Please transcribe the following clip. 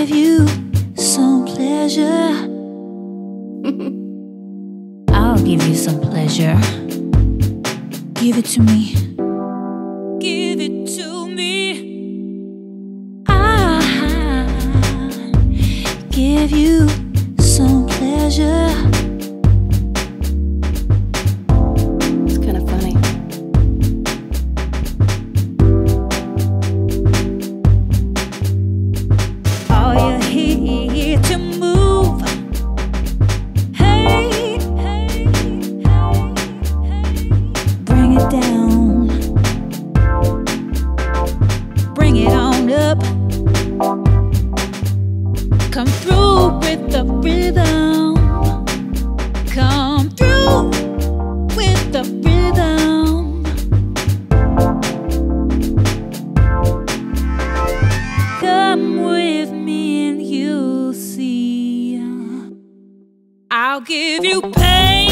give you some pleasure. I'll give you some pleasure. Give it to me. Give it to me. I give you some pleasure. Up. Come through with the rhythm. Come through with the rhythm. Come with me and you'll see. I'll give you pain.